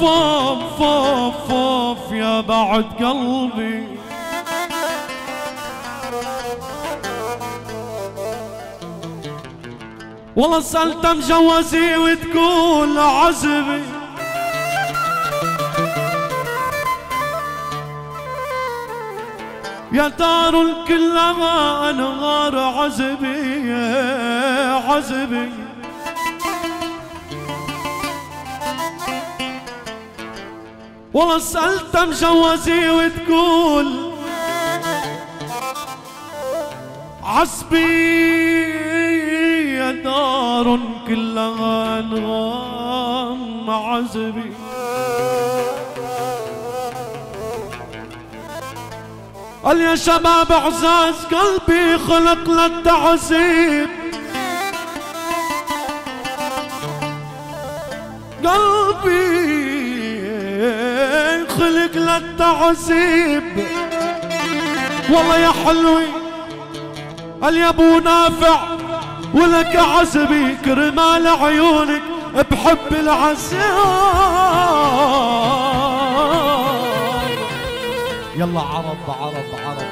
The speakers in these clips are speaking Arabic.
فوف فوف فوف يا بعد قلبي. والله سألت مجوزي وتقول عزبي. يا دار كلها انهار عزبي عزبي. والله سألت مجوزي وتقول عصبي يا دار كلها انغام عزبي. قال يا شباب عزاز قلبي خلق للتعذيب قلبي خلق للتعذيب والله يا حلوي قال يا أبو نافع؟ ولك عزبي كرمال عيونك بحب العسير يلا عرب عرب عرب.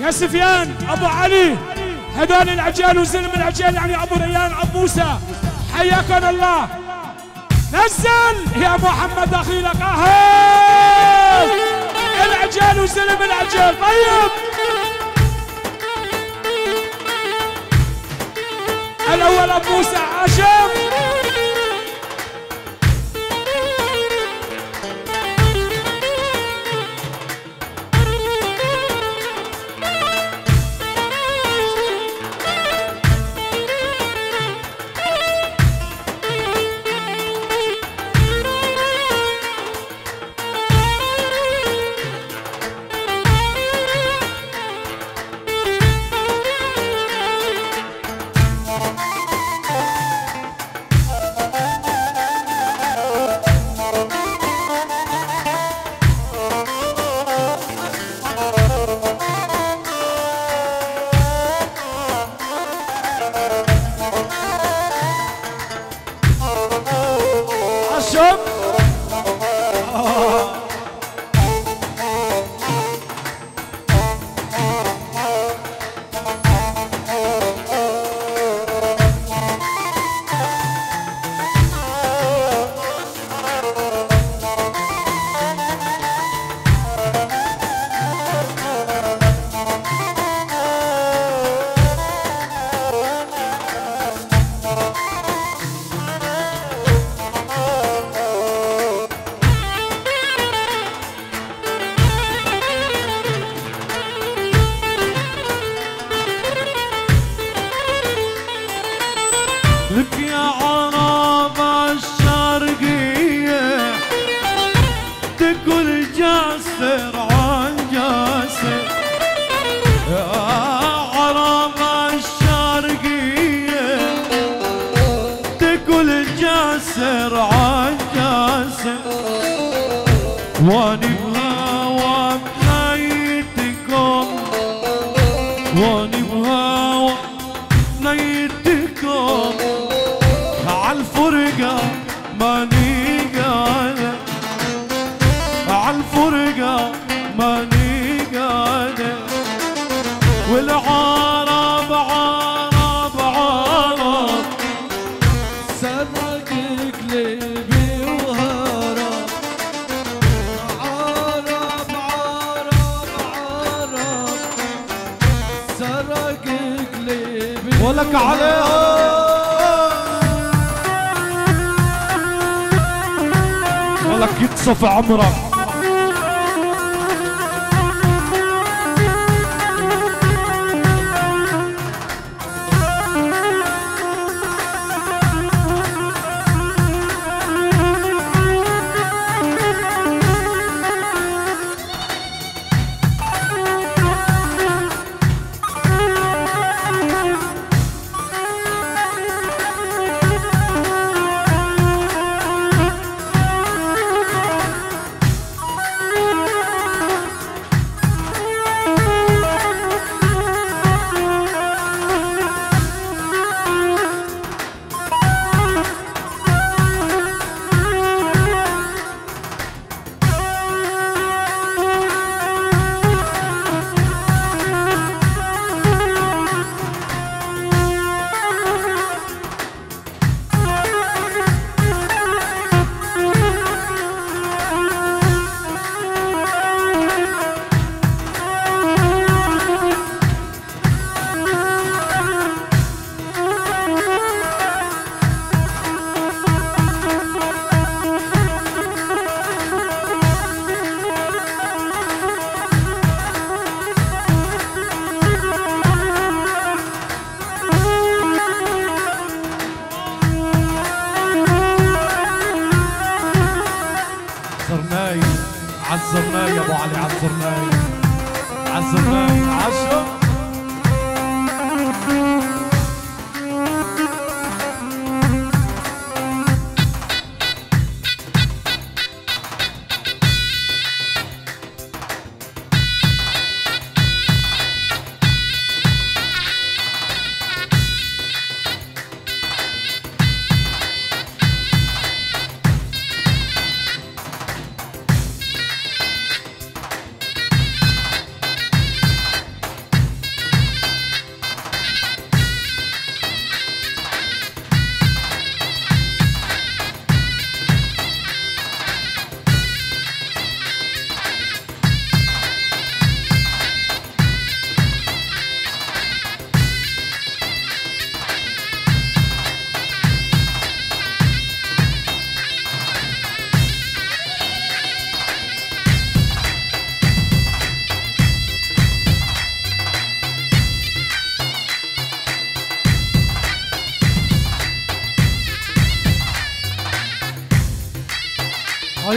يا سفيان أبو علي هذول العجال وزلم العجال يعني أبو ريان أبو موسى. حياكم الله. نزل يا محمد أخي لك أهل! العجال وزلم العجال طيب! الأول أبو موسى واني بهوى نيتكم عالفرقة ماني ولك عليها. ولك يتصف عمرك.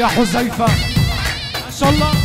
يا حذيفة. ما شاء الله.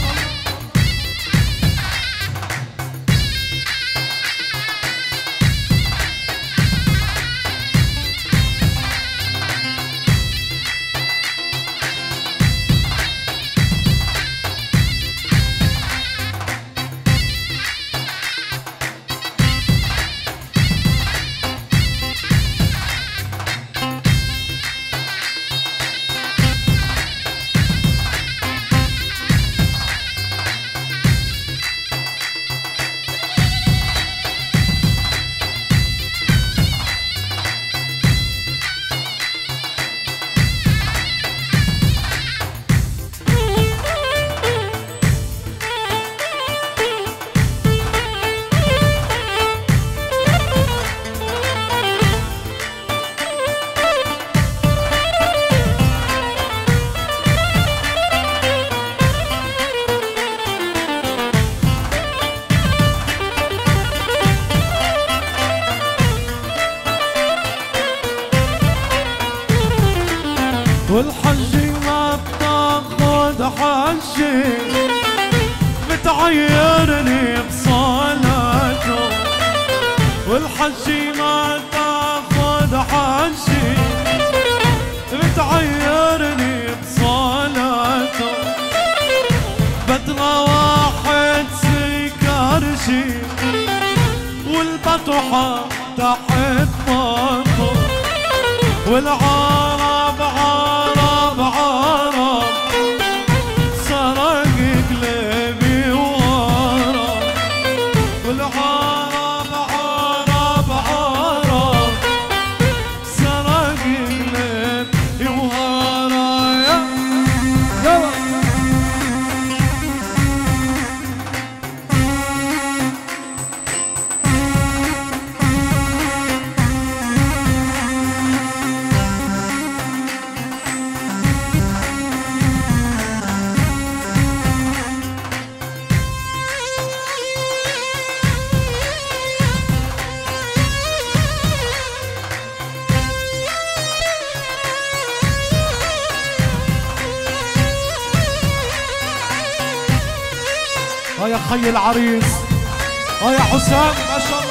حي العريس. آه يا حسام ما شاء الله.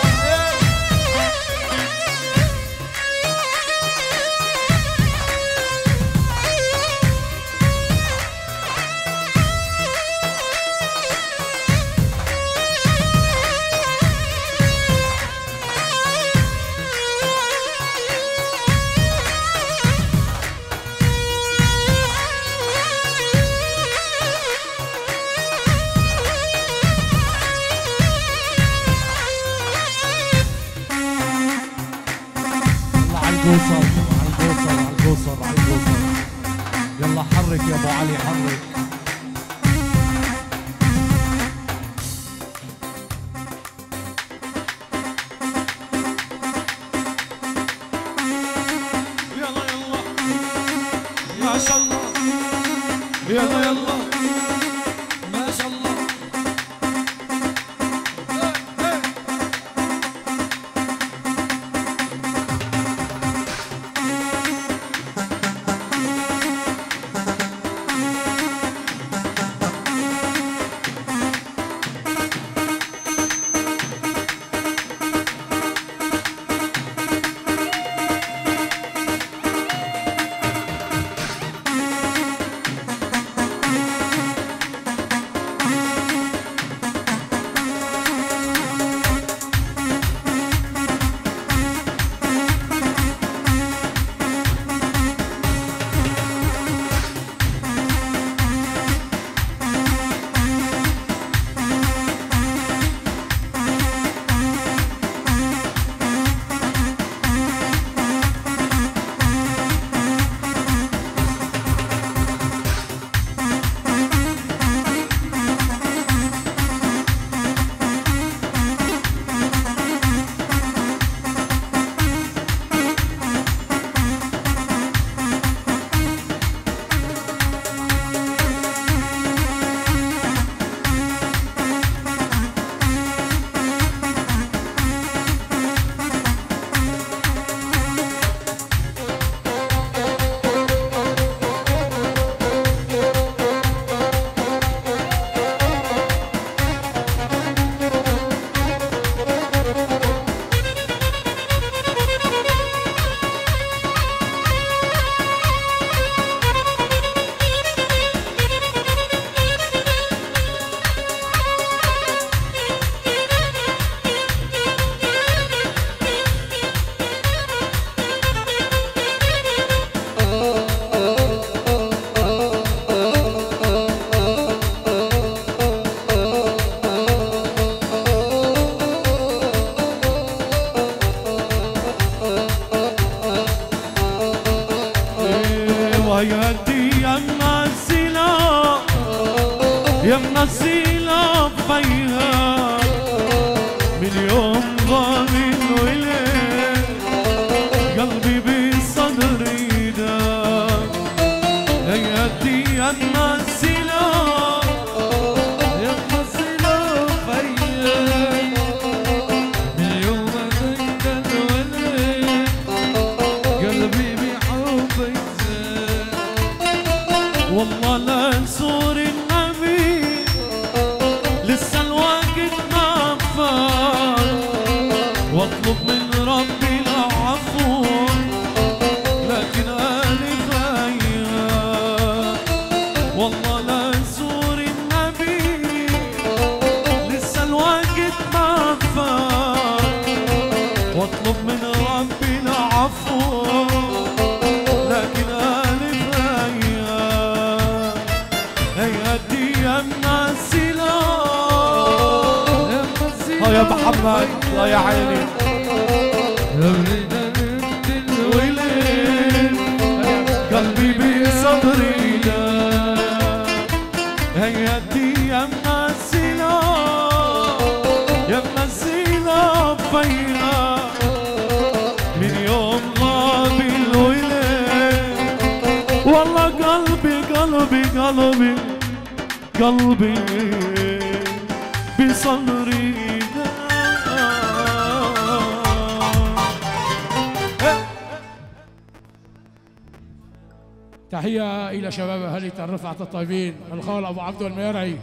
الرفعة الطيبين الخال أبو عبدو الميرعي.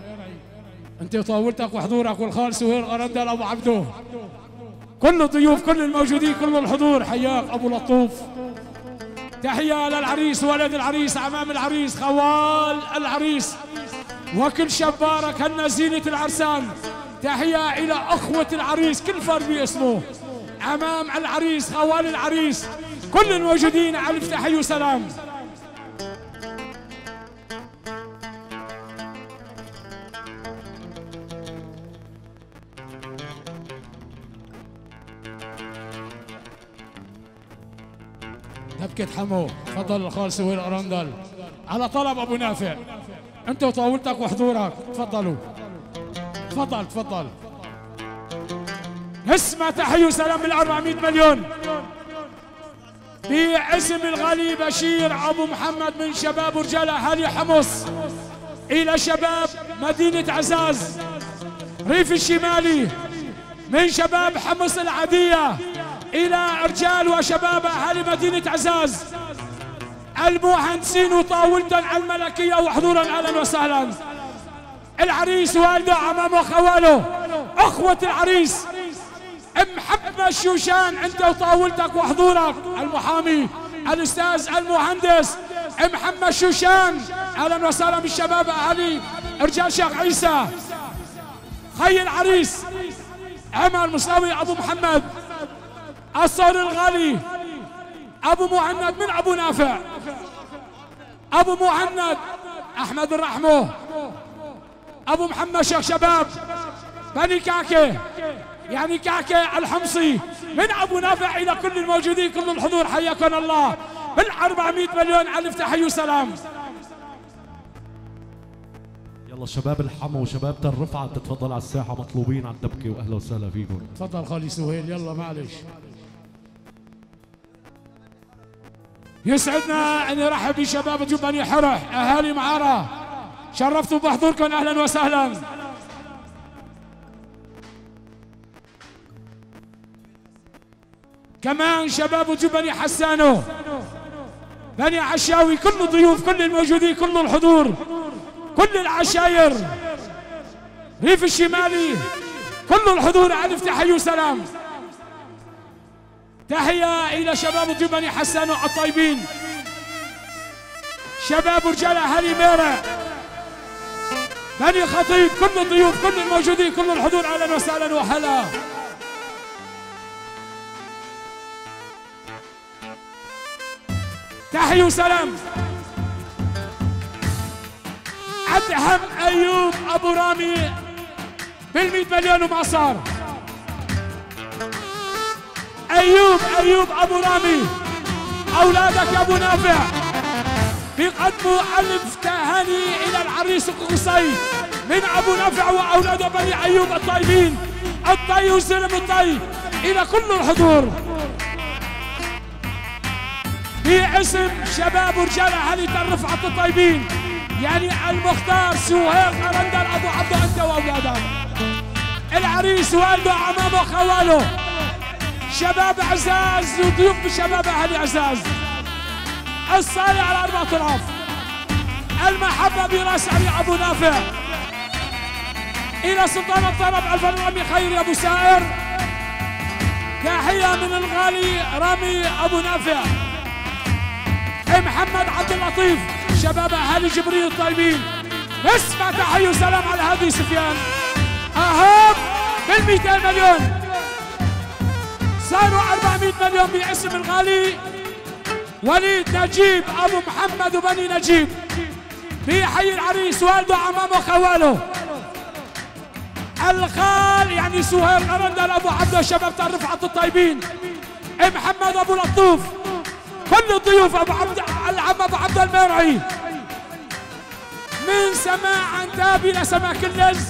أنت طولتك وحضورك والخال سهير غرندل أبو عبدو كل الضيوف كل الموجودين كل الحضور. حياك أبو لطوف. تحية للعريس ولد العريس أمام العريس خوال العريس وكل شبارك هن زينة العرسان. تحية إلى أخوة العريس كل فرد باسمه. أمام العريس خوال العريس كل الموجودين ألف تحية وسلام. دبكة حمو؟ تفضل الخال سهير أرندل؟ على طلب أبو نافع. أنت وطاولتك وحضورك. تفضلوا. تفضل تفضل. اسمع تحية وسلام بال 400 مليون. باسم الغالي بشير أبو محمد من شباب ورجال أهالي حمص إلى شباب مدينة عزاز. ريف الشمالي من شباب حمص العادية. إلى رجال وشباب أهالي مدينة عزاز. المهندسين وطاولة الملكية وحضورا أهلا وسهلا. العريس والده أمامه خواله أخوة العريس محمد الشوشان أنت وطاولتك وحضورك. المحامي الأستاذ المهندس محمد شوشان أهلا وسهلا بالشباب أهالي رجال شيخ عيسى. خي العريس عمر مساوي أبو محمد. الصور الغالي. أبو مهند من أبو نافع. أبو مهند. أحمد الرحمة. أبو محمد شيخ شباب. بني كاكي. يعني كاكي الحمصي. من أبو نافع إلى كل الموجودين كل الحضور. حياكم الله. بال 400 مليون ألف تحية وسلام. يلا شباب الحمى وشباب الرفعة تتفضل على الساحة مطلوبين على الدبكة وأهلا وسهلا فيكم. تفضل خالي سهيل يلا معلش. يسعدنا أن يرحب بشباب بني حرح أهالي معارة. شرفتوا بحضوركم. أهلا وسهلا. كمان شباب بني حسانو. بني عشاوي كل الضيوف كل الموجودين كل الحضور كل العشاير. ريف الشمالي كل الحضور. ألف تحية وسلام. تحية إلى شباب بني حسان الطيبين. شباب رجال أهالي ميرة. بني خطيب كل الضيوف كل الموجودين كل الحضور أهلا وسهلا وهلا. تحية وسلام. أدهم أيوب أبو رامي بالمئة مليون وما صار. أيوب أيوب أبو رامي. أولادك يا أبو نافع. بيقدموا ألف تهاني إلى العريس القصي من أبو نافع واولاده بني أيوب الطيبين. الطي وسلم الطي إلى كل الحضور. باسم شباب ورجال اهالي تل رفعت الطيبين. يعني المختار سهيل قرندل أبو عبده أنت وأولادك. العريس والده عمامه خواله. شباب عزاز وضيوف شباب أهل عزاز الصالح على أربع اطراف المحبة براس علي ابو نافع. إلى سلطان الطرب الفن رامي خير يا أبو سائر. تحية من الغالي رامي أبو نافع. محمد عبد اللطيف. شباب اهالي جبريل الطيبين. اسمع تحية وسلام على هادي سفيان. اهم بال 200 مليون. صاروا 400 مليون باسم الغالي. وليد نجيب أبو محمد وبني نجيب. بحي العريس والده عمامه خواله الخال يعني سهيل قرندل ابو عبده شباب رفعت الطيبين. محمد أبو لطوف. كل الضيوف أبو عبد العم أبو عبد المرعي. من سماع عنتاب إلى سماع كلز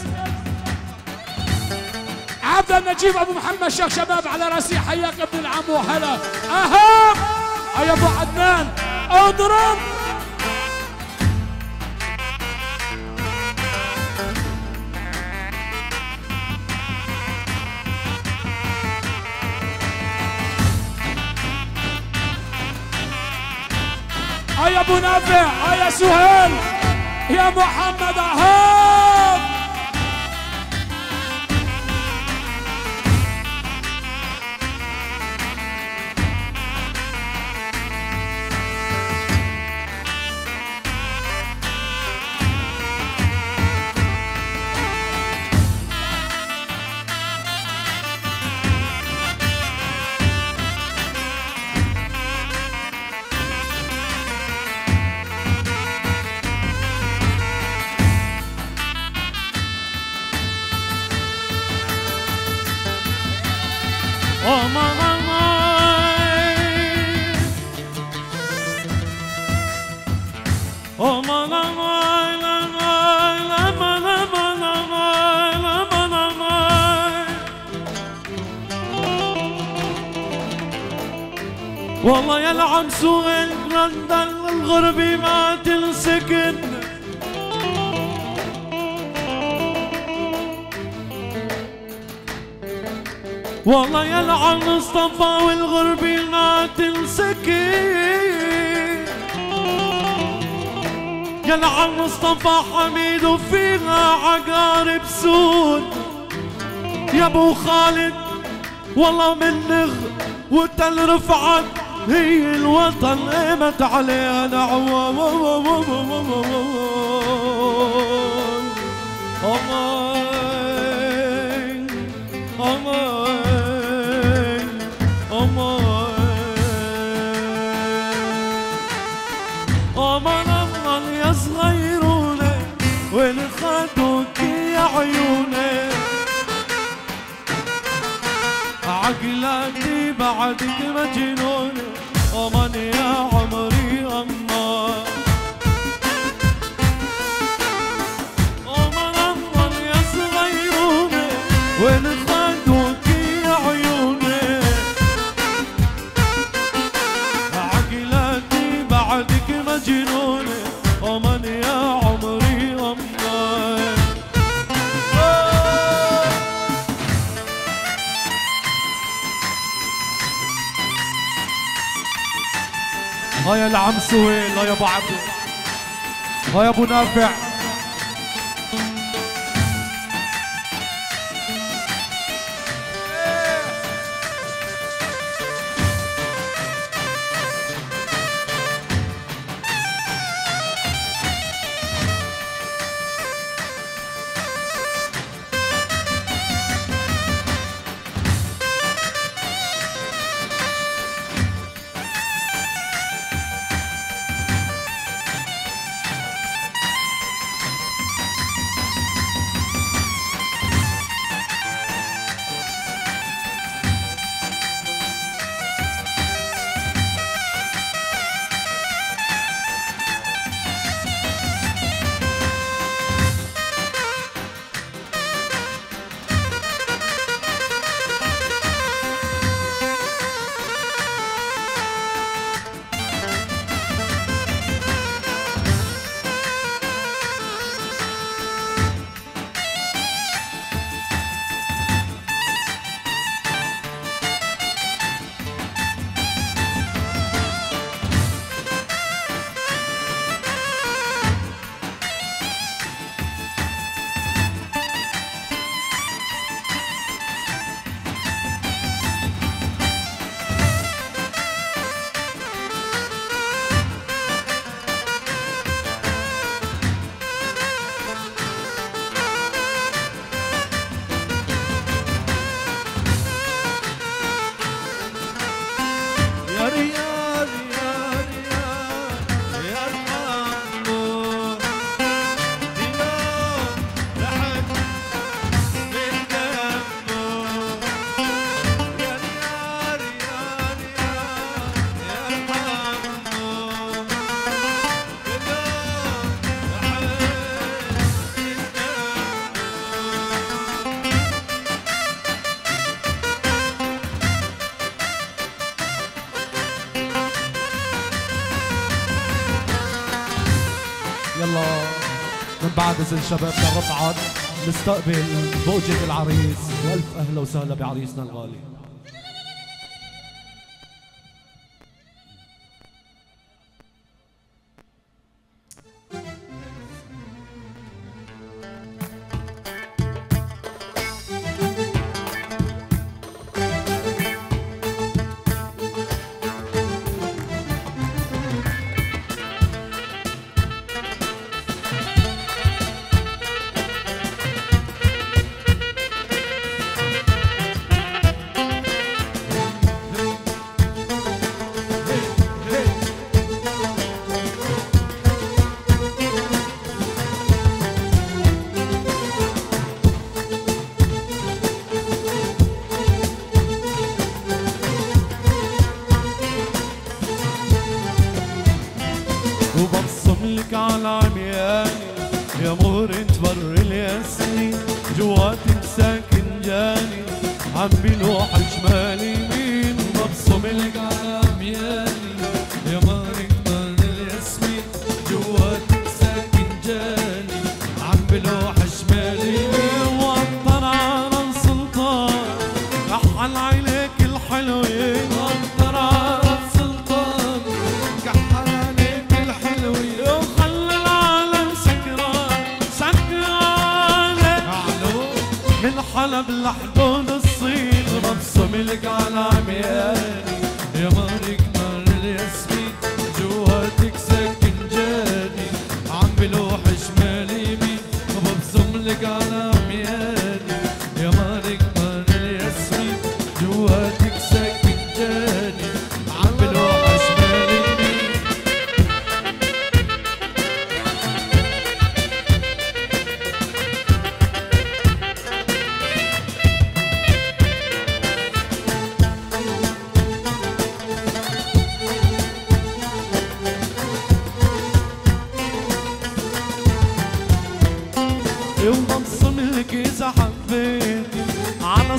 عبد النجيب أبو محمد شيخ شباب على رأسي. حياك ابن العم وهلا. أها! يا أبو عدنان. اضرب يا أبو نافع يا سهيل. يا محمد اهاب سوق الجرندل الغربي ما تنسكن. والله يلعن مصطفى والغربي ما تنسكن. يلعن مصطفى حميد وفيها عقارب سود يا أبو خالد والله من نغ وتل رفعت هي الوطن قامت عليها دعوة بعدك مجنونة أمان يا ها يا العم سهيل ها يا أبو عبد. ها يا أبو نافع. نزل شباب رقعا نستقبل زوجة العريس. والف أهلا وسهلا بعريسنا الغالي.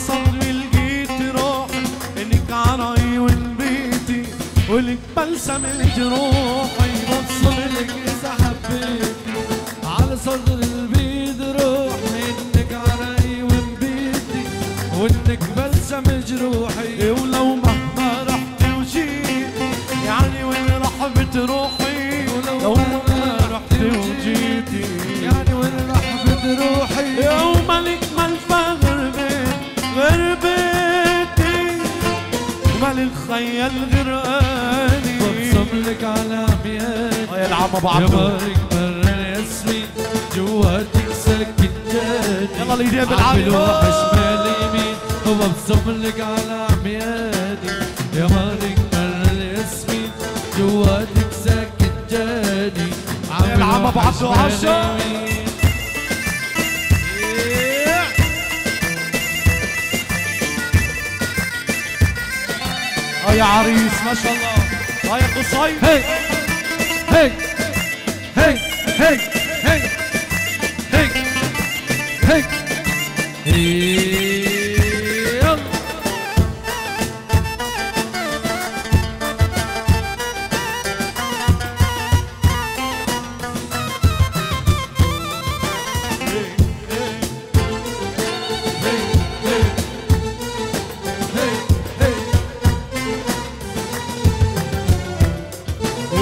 صدري لقيت روح انك ولك بلسم الجروح.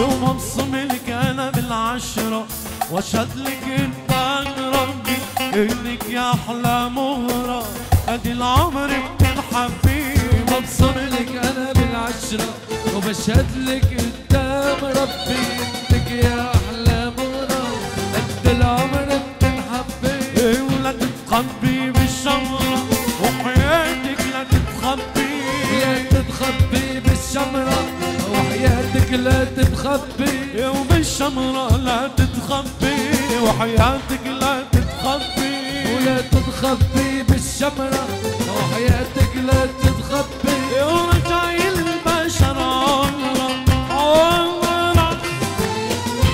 يوم أبصم لك أنا بالعشرة. وأشهد لك أنت ربي إنك يا أحلى مهرة. أدي العمر بتنحبي يوم أبصم لك أنا بالعشرة. وبشهد لك قدام ربي إنك يا أحلى مهرة. أدي العمر بتنحبي إيه ولا تتقبي تخبي وبالشمرة لا تتخبي وحياتك لا تتخبي. ولا تتخبي بالشمرة وحياتك لا تتخبي. ورجعي البشر عمره عمره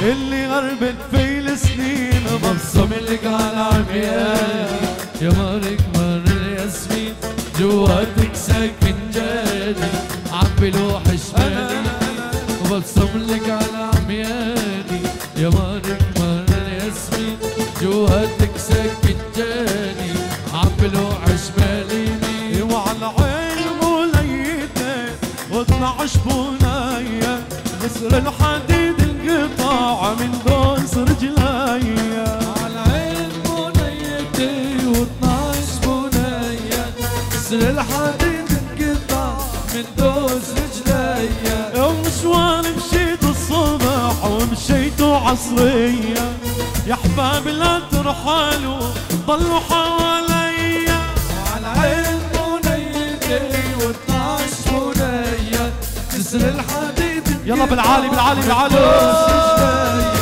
اللي غربت في السنين مبسوم لك على عمياني مارك مر الياسمين جواتك ساكن عصرية يا حباب لا ترحلوا ضلوا حواليا. على عين بنيتي واثناش بنية كسر الحديد يلا بالعالي بالعالي. بالعالي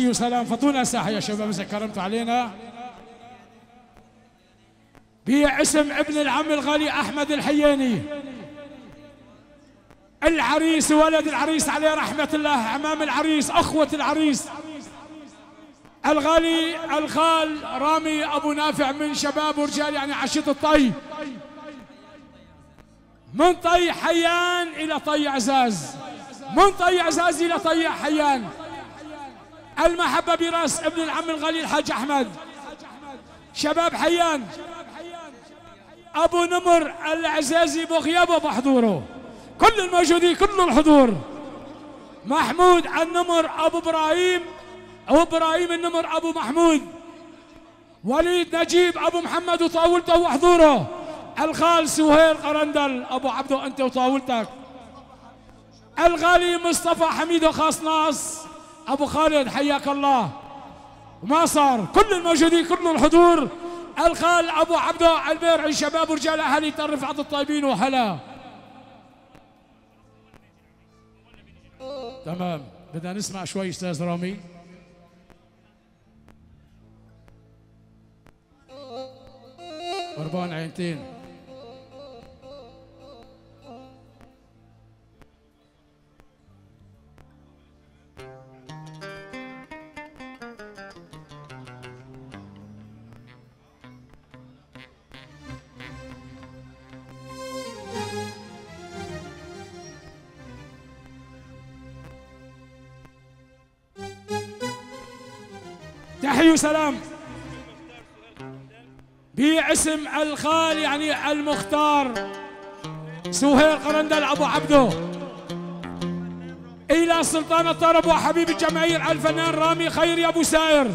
تحية وسلام. فطونا ساحة يا شباب إذا كرمتوا علينا. باسم ابن العم الغالي أحمد الحياني. العريس ولد العريس عليه رحمة الله عمام العريس أخوة العريس. الغالي الخال رامي أبو نافع من شباب ورجال يعني عشية الطي. من طي حيان إلى طي عزاز من طي عزاز إلى طي حيان. المحبة براس ابن العم الغالي الحاج أحمد. شباب حيان. أبو نمر العزازي بغيابه بحضوره كل الموجودين كل الحضور. محمود النمر أبو إبراهيم أو إبراهيم النمر أبو محمود. وليد نجيب أبو محمد وطاولته وحضوره الخال سهير قرندل أبو عبدو أنت وطاولتك. الغالي مصطفى حميد وخاص ناس أبو خالد حياك الله. وما صار كل الموجودين كل الحضور. الخال أبو عبدو البيرعي شباب ورجال أهالي تل رفعت الطيبين وهلا. تمام. بدنا نسمع شوي أستاذ رامي. قربان عينتين. تحية وسلام. باسم الخال يعني المختار سهير قرندل أبو عبده. إلى سلطان الطرب وحبيب الجماهير الفنان رامي خيري أبو سائر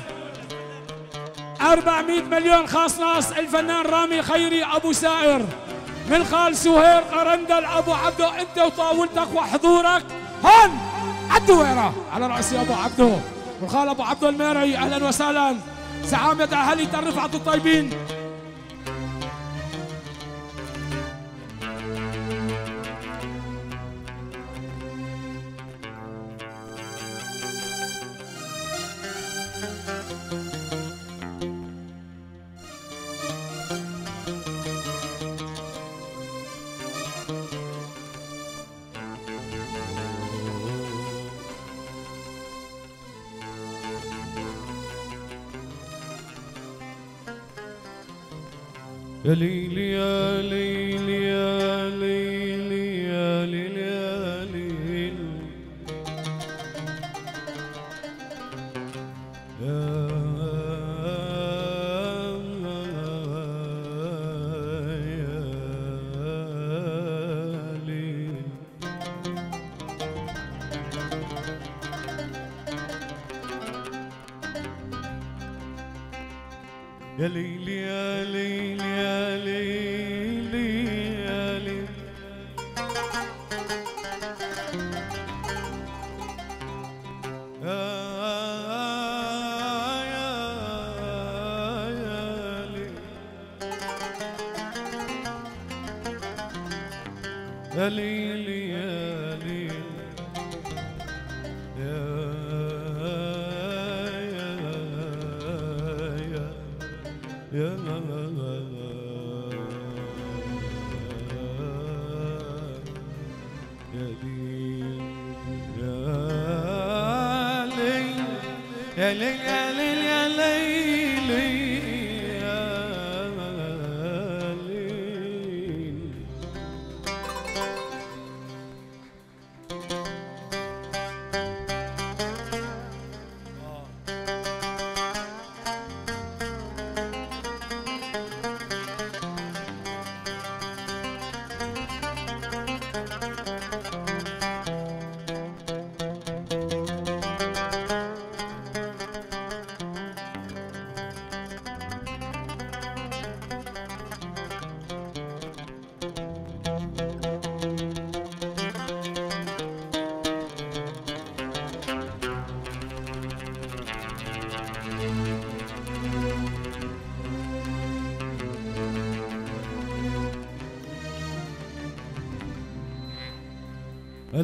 400 مليون خاص ناس الفنان رامي خيري أبو سائر من خال سهير قرندل أبو عبده أنت وطاولتك وحضورك هون عالدويره على راسي أبو عبده. وخال أبو عبد المرعي أهلا وسهلا. زعامة أهالي ترفعة الطيبين. يا ليلي يا ليلي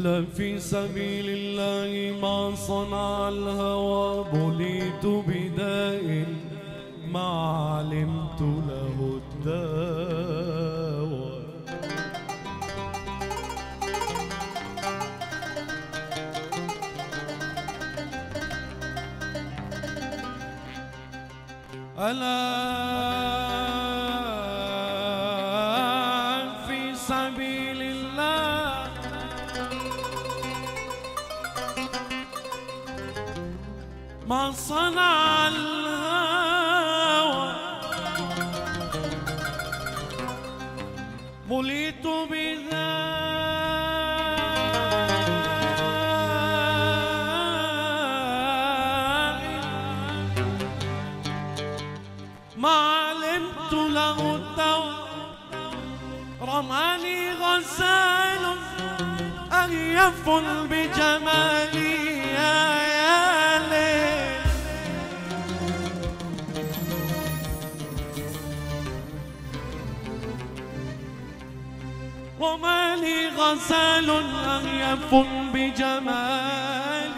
ألا في سبيل الله ما صنع الهوى بليت بداء وما لي غزال أن يفل بجمالي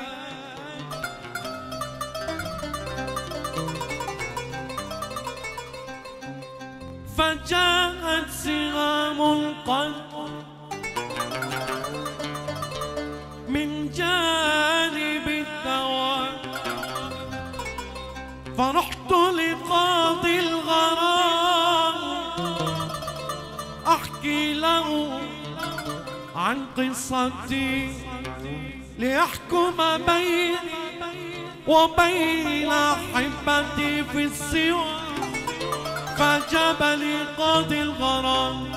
فجاءت سهام قد من جانب الدوام. فرحت عن قصتي ليحكم بيني وبين أحبتي في السوى. فجاب لي قاضي الغرام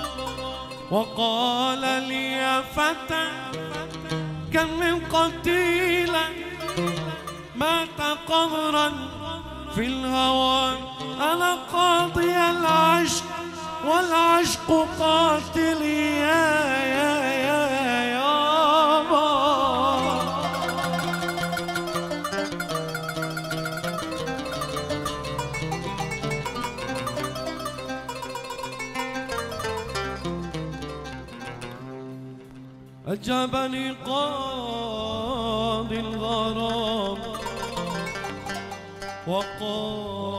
وقال لي يا فتى كم من قتيلا مات قهرا في الهوى. أنا قاضي العشق والعشق قاتلي. يا يا يا أجابني قاضي الغرام وقال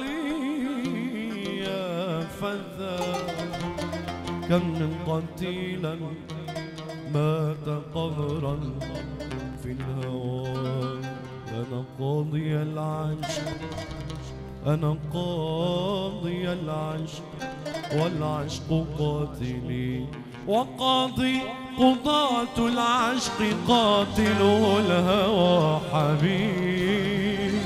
لي يا فذا كم من قتيلا مات قهرا في الهوى أنا قاضي العشق أنا قاضي العشق والعشق قاتلي. وقاضي قضاة العشق قاتله الهوى حبيبي.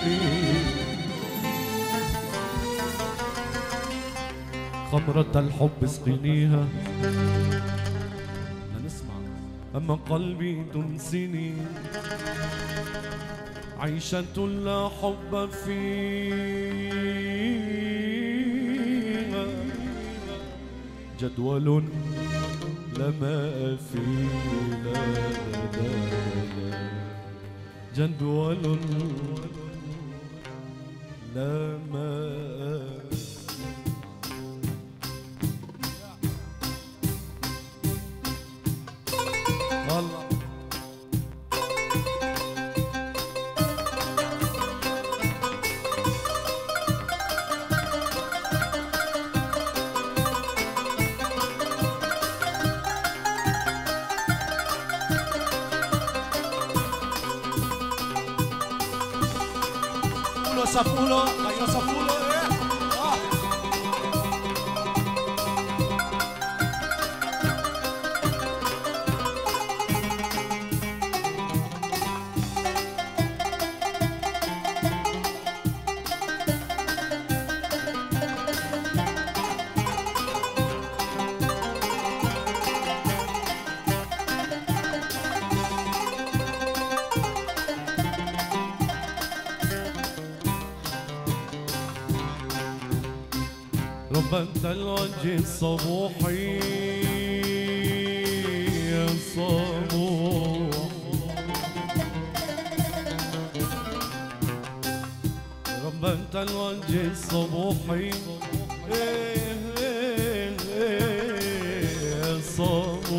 خمرة الحب اسقنيها. هنسمع أما قلبي تنسني عيشة لا حب فيها. جدول لما فينا جدول لما مجد صبوحي يا صبوح رب انت الوجه صبوحي إيه إيه إيه يا صبوح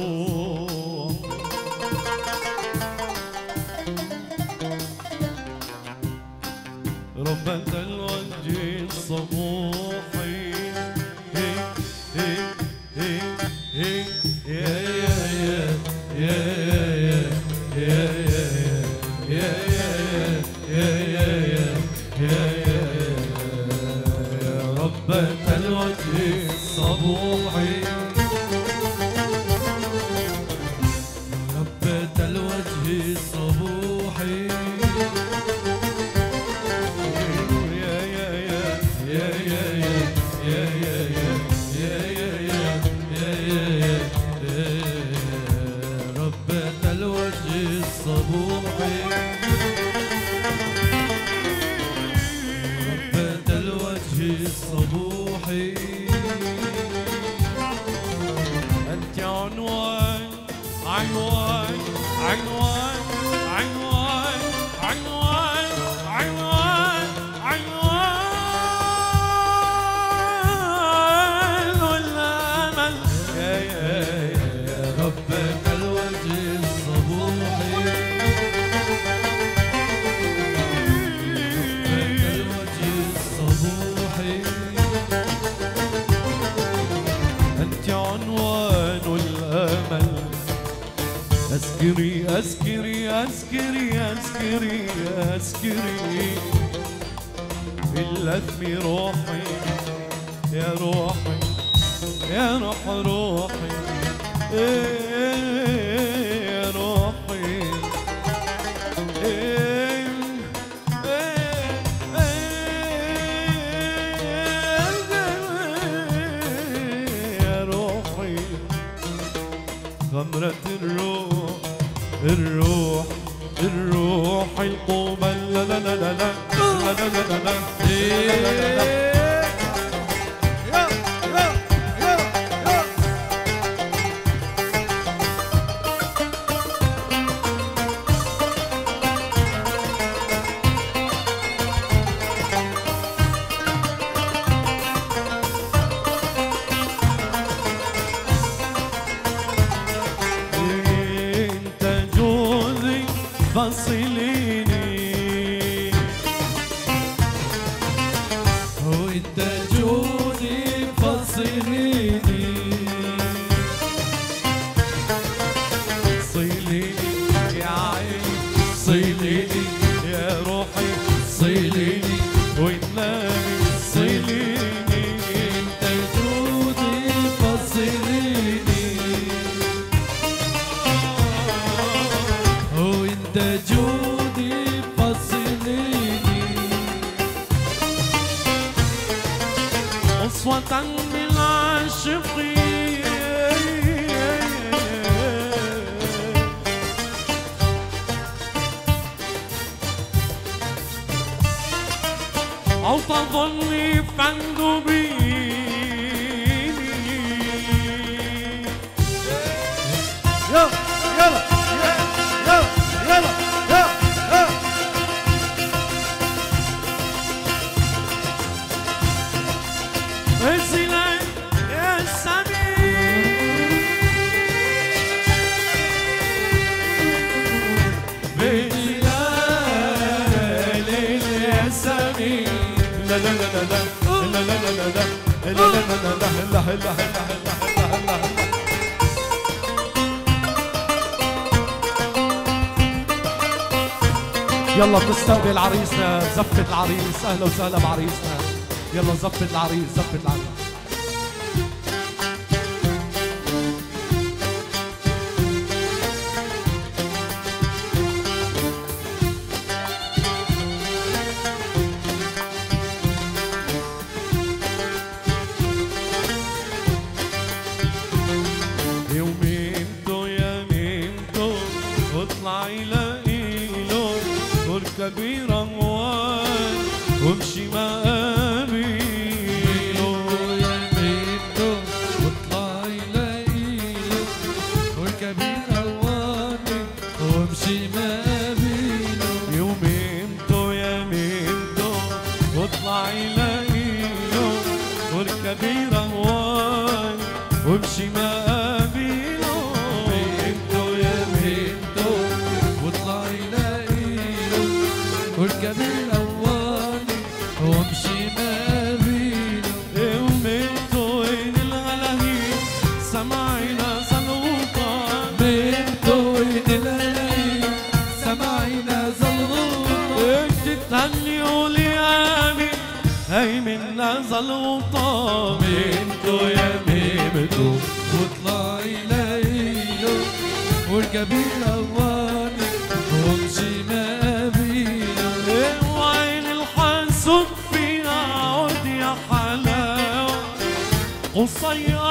يلا تستقبل عريسنا زفة العريس. أهلا وسهلا بعريسنا. يلا زفة العريس زفة العريس. حلاوة قصيرة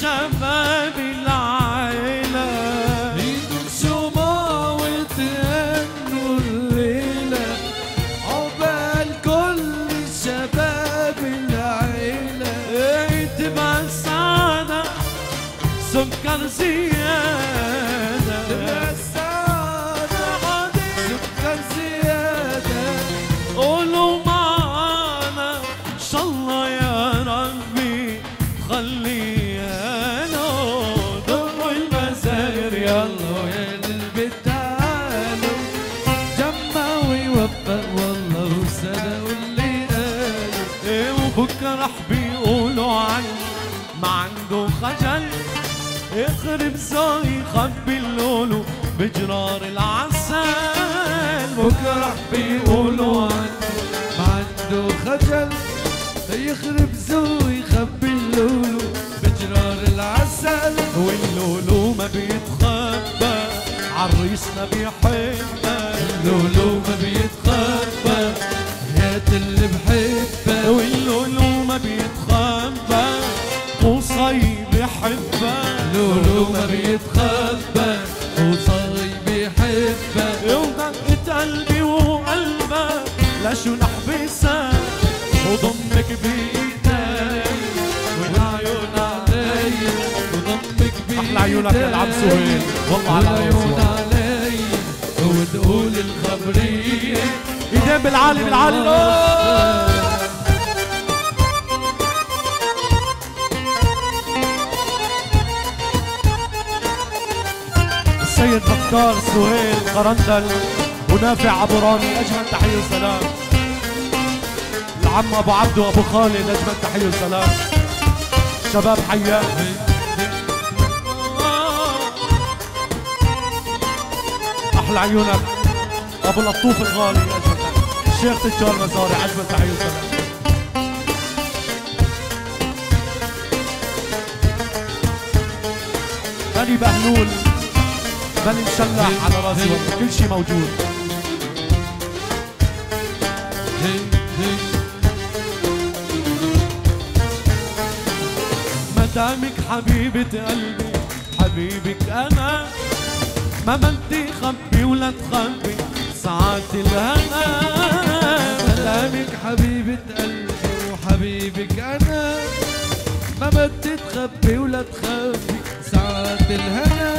شباب العيلة. ايدوا الشموع وتغنوا الليلة عقبال كل شباب العيلة. تبقى السعادة سكر زيادة بجرار العسل. بكرة بيقولوا عنه عنده خجل يخرب زو يخبي اللولو. بجرار العسل واللولو ما بيتخبى. عريسنا بيحبها اللولو ما بيتخبى. حياة اللي بحبه واللولو ما بيتخبى. قصي بيحبها لولو ما بيتخبى. عيونك يا العم سهيل. والله على علي وتقول الخبرية. ايدين بالعالي بالعالي. السيد مختار سهيل قرندل ونافع أبو رامي أجمل تحية وسلام. العم أبو عبدو أبو خالد أجمل تحية وسلام. شباب حياه أحلى عيونك ابو لطوف الغالي تحية. الشيخ تجار مزاري أجمل تحيه وسلام بني بهلول بني مشلح على راسي كل شيء موجود. مدامك حبيبة قلبي حبيبك أنا. ما خبي ولا تخبي ساعات الهنا. سلامك حبيبة قلبي وحبيبك أنا. ما بدي تخبي ولا تخبي ساعات الهنا.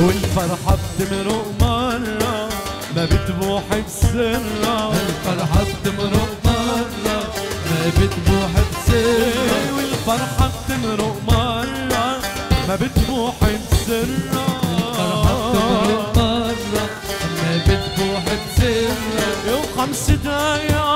والفرحة بتمرق مرة ما بتبوح بسرها الفرحة بتمرق مرة ما بتبوح إيه والفرحة بتمرق مرة ما بتبوح cidade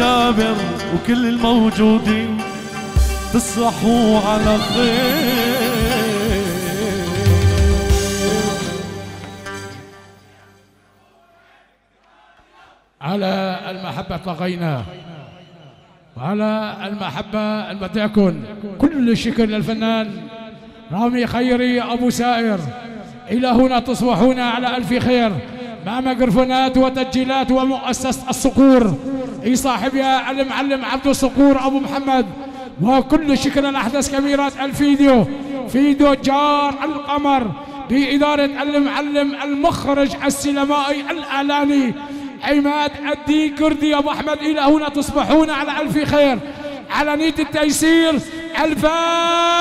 جابر وكل الموجودين تصبحوا على خير. على المحبة طغينا. وعلى المحبة المتعكن. كل شكر للفنان رامي خيري أبو سائر. إلى هنا تصبحون على ألف خير. مع ميكروفونات وتسجيلات ومؤسسة الصقور. إي صاحبها المعلم عبد الصقور أبو محمد. وكل شكل الأحداث كبيرات الفيديو. فيديو جار القمر بإدارة المعلم المخرج السينمائي الإعلاني عماد الدين كردي أبو أحمد إلى هنا تصبحون على ألف خير. على نية التيسير الفاتحة.